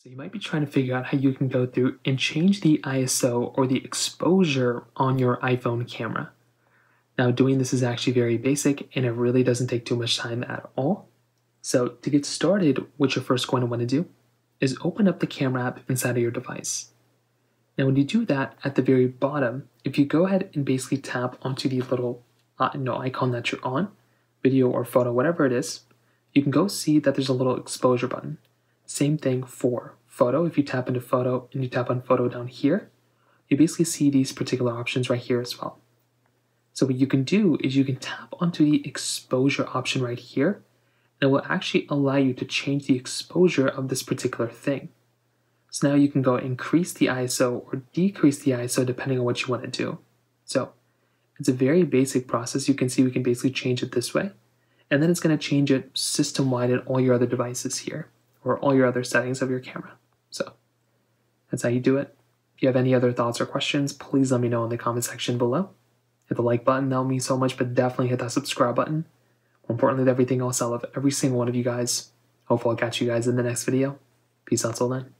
So you might be trying to figure out how you can go through and change the ISO or the exposure on your iPhone camera. Now doing this is actually very basic and it really doesn't take too much time at all. So to get started, what you're first going to want to do is open up the camera app inside of your device. Now when you do that, at the very bottom, if you go ahead and basically tap onto the little uh, no icon that you're on, video or photo, whatever it is, you can go see that there's a little exposure button. Same thing for photo. If you tap into photo and you tap on photo down here, you basically see these particular options right here as well. So what you can do is you can tap onto the exposure option right here, and it will actually allow you to change the exposure of this particular thing. So now you can go increase the ISO or decrease the ISO depending on what you want to do. So it's a very basic process. You can see we can basically change it this way. And then it's going to change it system-wide in all your other devices here or all your other settings of your camera. So that's how you do it. If you have any other thoughts or questions, please let me know in the comment section below. Hit the like button, that'll mean so much, but definitely hit that subscribe button. More importantly than everything else, I love every single one of you guys. Hopefully I'll catch you guys in the next video. Peace out till then.